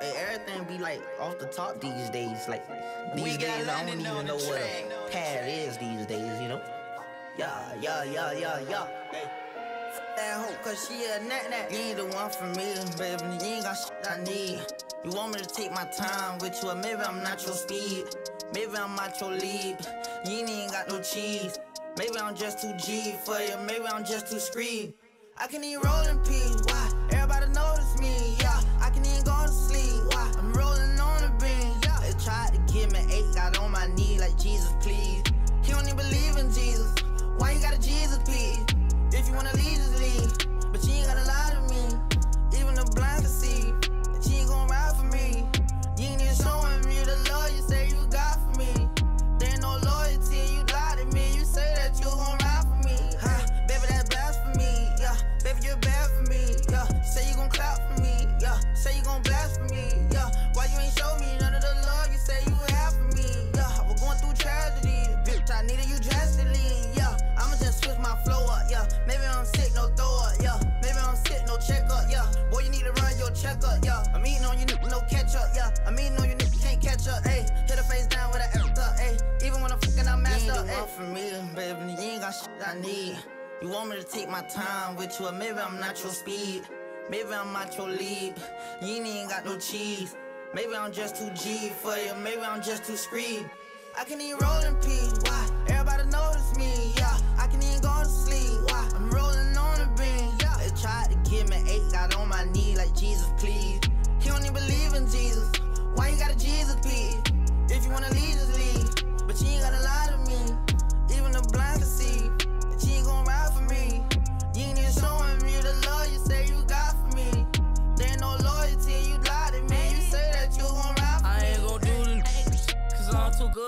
Hey, everything be like off the top these days. Like these days, I don't even know what a pad is these days. You know? Yeah, yeah, yeah, yeah, yeah. Hey. That hoe, cause she a nat nat. You ain't the one for me, baby. You ain't got shit I need. You want me to take my time with you, or maybe I'm not your speed. Maybe I'm not your lead. You ain't got no cheese. Maybe I'm just too G for you. Maybe I'm just too screed. I can even roll in peace. Why? Everybody notice me. I can even go to sleep. Why? I'm rolling on the beam. They tried to give me eight. Got on my knee like Jesus, please. For me, baby, you ain't got shit I need. You want me to take my time with you, or maybe I'm not your speed. Maybe I'm not your lead. You ain't even got no cheese. Maybe I'm just too G for you. Maybe I'm just too screed. I can even roll in peace. Why? Everybody notice me. Yeah, I can even go to sleep. Why? I'm rolling on the beam. Yeah, they tried to give me eight. Got on my knee like Jesus, please. He don't even believe in Jesus. Why you got a Jesus, please? If you wanna leave, just leave.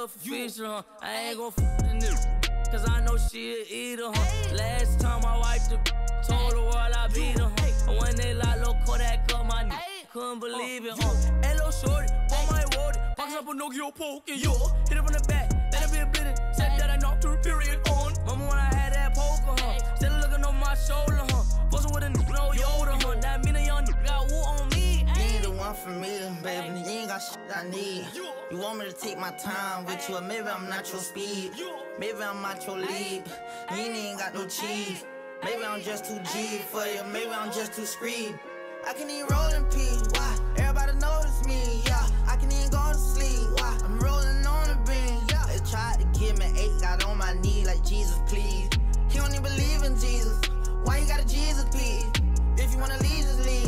Good for huh? I ain't gon' fuck the nigga. Cause I know she a eater, huh? Last time I wiped the told the world I beat her, huh? And when they lock low Kodak up my knee, couldn't believe it, huh? Hello, shorty, on my road, box up a Nokia poke and yo, hit it from the back, let it be a blitty, said that I knocked her period on. Mama, when I had that poker, huh? Still looking on my shoulder, huh? Bustin' with a nigga, no Yoda, for me, baby. You ain't got shit I need. You want me to take my time with you, or maybe I'm not your speed. Maybe I'm not your lead. You ain't got no cheese. Maybe I'm just too G for you. Maybe I'm just too screed. I can even roll in peace. Why? Everybody notice me. Yeah, I can even go to sleep. Why? I'm rolling on the beam. Yeah, they tried to give me eight. Got on my knee like Jesus, please. He don't even believe in Jesus. Why you got a Jesus, please? If you wanna leave, just leave.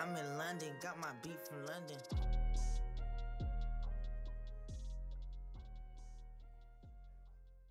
I'm in London, got my beat from London.